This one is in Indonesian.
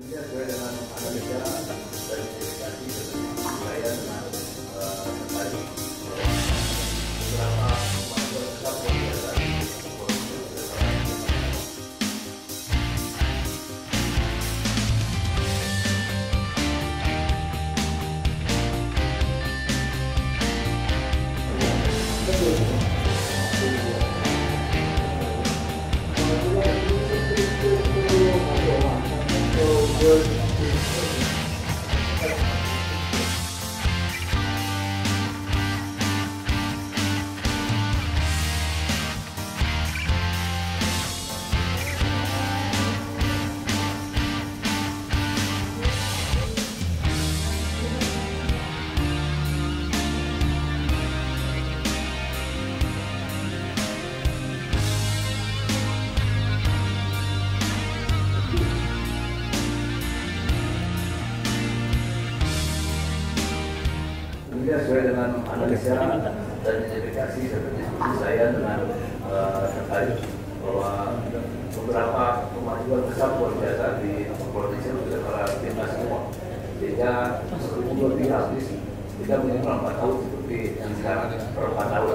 Dengan analisa dan word. Ini sesuai dengan analisa dan identifikasi seperti saya dengan eh, terkait bahwa beberapa kemajuan besar luar biasa di polisi sudah para timnas semua. Sehingga seluruh lebih habis tidak minimal empat tahun seperti yang sekarang per empat tahun